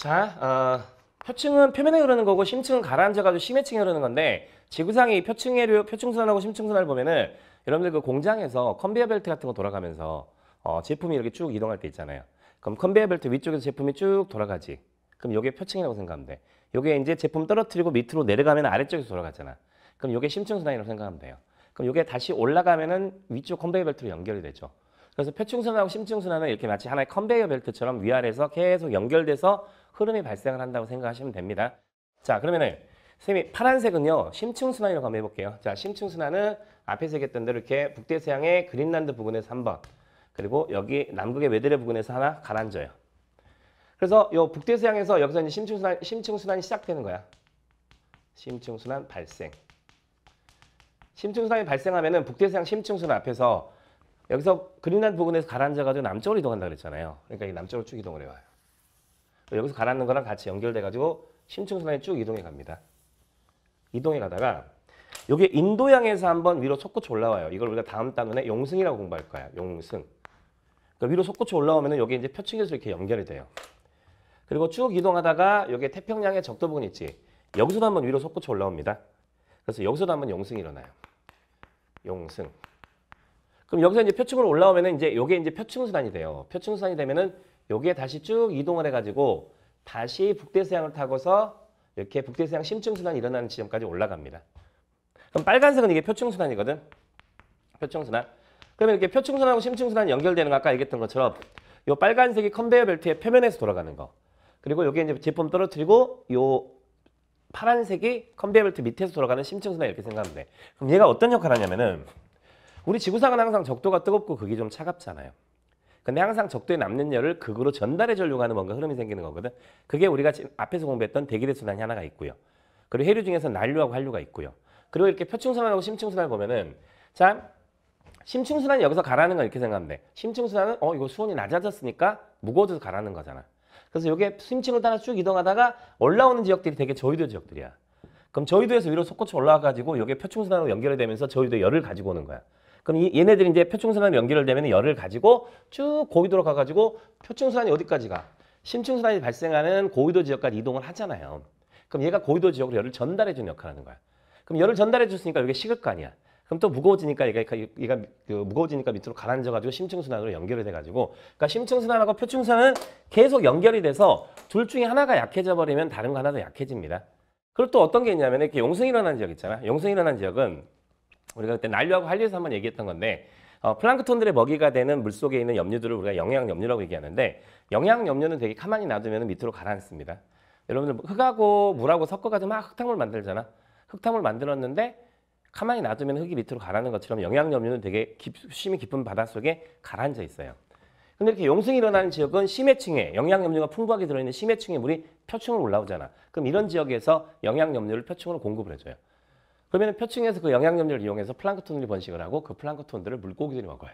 자, 어, 표층은 표면에 흐르는 거고 심층은 가라앉아가지고 심해층에 흐르는 건데 지구상의 표층해류, 표층순환하고 심층순환을 보면은 여러분들 그 공장에서 컨베이어 벨트 같은 거 돌아가면서 어, 제품이 이렇게 쭉 이동할 때 있잖아요. 그럼 컨베이어 벨트 위쪽에서 제품이 쭉 돌아가지. 그럼 요게 표층이라고 생각하면 돼. 요게 이제 제품 떨어뜨리고 밑으로 내려가면 아래쪽에서 돌아가잖아. 그럼 요게 심층순환이라고 생각하면 돼요. 그럼 요게 다시 올라가면은 위쪽 컨베이어 벨트로 연결이 되죠. 그래서 표층순환하고 심층순환은 이렇게 마치 하나의 컨베이어 벨트처럼 위아래에서 계속 연결돼서 흐름이 발생을 한다고 생각하시면 됩니다. 자, 그러면은 선생님이 파란색은요 심층순환이라고 한번 해볼게요. 자, 심층순환은 앞에서 얘기했던 대로 이렇게 북대서양의 그린란드 부근에서 한 번, 그리고 여기 남극의 웨데레 부근에서 하나 가라앉아요. 그래서 요 북대서양에서 여기서 이제 심층순환, 심층순환이 시작되는 거야. 심층순환 발생. 심층순환이 발생하면은 북대서양 심층순환 앞에서 여기서 그린란드 부근에서 가라앉아가지고 남쪽으로 이동한다 그랬잖아요. 그러니까 이 남쪽으로 쭉 이동을 해와요. 여기서 가라앉는 거랑 같이 연결돼가지고 심층순환이 쭉 이동해 갑니다. 이동해 가다가 여기 인도양에서 한번 위로 솟구쳐 올라와요. 이걸 우리가 다음 단원에 용승이라고 공부할 거야. 용승. 그러니까 위로 솟구쳐 올라오면 여기 이제 표층에서 이렇게 연결이 돼요. 그리고 쭉 이동하다가 여기 태평양의 적도 부분 있지. 여기서도 한번 위로 솟구쳐 올라옵니다. 그래서 여기서도 한번 용승이 일어나요. 용승. 그럼 여기서 이제 표층으로 올라오면은 이제 요게 이제 표층순환이 돼요. 표층순환이 되면은 요게 다시 쭉 이동을 해가지고 다시 북대서양을 타고서 이렇게 북대서양 심층순환이 일어나는 지점까지 올라갑니다. 그럼 빨간색은 이게 표층순환이거든. 표층순환. 그러면 이렇게 표층순환하고 심층순환이 연결되는 거 아까 얘기했던 것처럼 요 빨간색이 컨베이어 벨트의 표면에서 돌아가는 거. 그리고 요게 이제 제품 떨어뜨리고 요 파란색이 컨베이어 벨트 밑에서 돌아가는 심층순환 이렇게 생각하면 돼. 그럼 얘가 어떤 역할을 하냐면은 우리 지구상은 항상 적도가 뜨겁고 극이 좀 차갑잖아요. 근데 항상 적도에 남는 열을 극으로 전달해 주려고 하는 뭔가 흐름이 생기는 거거든. 그게 우리가 지금 앞에서 공부했던 대기대 순환이 하나가 있고요. 그리고 해류 중에서 난류하고 한류가 있고요. 그리고 이렇게 표층순환하고 심층순환을 보면은 자 심층순환이 여기서 가라는 건 이렇게 생각하면 돼. 심층순환은 어 이거 수온이 낮아졌으니까 무거워져서 가라는 거잖아. 그래서 이게 심층을 따라 쭉 이동하다가 올라오는 지역들이 되게 저위도 지역들이야. 그럼 저위도에서 위로 솟구쳐 올라와가지고 이게 표층순환으로 연결이 되면서 저위도에 열을 가지고 오는 거야. 그럼 이, 얘네들이 이제 표층순환이 연결되면 열을 가지고 쭉 고위도로 가가지고 표층순환이 어디까지 가? 심층순환이 발생하는 고위도 지역까지 이동을 하잖아요. 그럼 얘가 고위도 지역으로 열을 전달해주는 역할을 하는 거야. 그럼 열을 전달해줬으니까 이게 식을 거 아니야. 그럼 또 무거워지니까 얘가, 얘가 그 무거워지니까 밑으로 가라앉아가지고 심층순환으로 연결이 돼가지고 그러니까 심층순환하고 표층순환은 계속 연결이 돼서 둘 중에 하나가 약해져 버리면 다른 거 하나도 약해집니다. 그리고 또 어떤 게 있냐면 이렇게 용성이 일어나는 지역 있잖아. 용성이 일어나는 지역은 우리가 그때 난류하고 한류에서 한번 얘기했던 건데 어, 플랑크톤들의 먹이가 되는 물 속에 있는 염류들을 우리가 영양염류라고 얘기하는데 영양염류는 되게 가만히 놔두면 밑으로 가라앉습니다. 여러분들 흙하고 물하고 섞어가지고 막 흙탕물 만들잖아. 흙탕물 만들었는데 가만히 놔두면 흙이 밑으로 가라는 것처럼 영양염류는 되게 깊, 심이 깊은 바닷속에 가라앉아 있어요. 근데 이렇게 용승이 일어나는 지역은 심해층에 영양염류가 풍부하게 들어있는 심해층에 물이 표층으로 올라오잖아. 그럼 이런 지역에서 영양염류를 표층으로 공급을 해줘요. 그러면 표층에서 그 영양염류를 이용해서 플랑크톤들이 번식을 하고 그 플랑크톤들을 물고기들이 먹어요.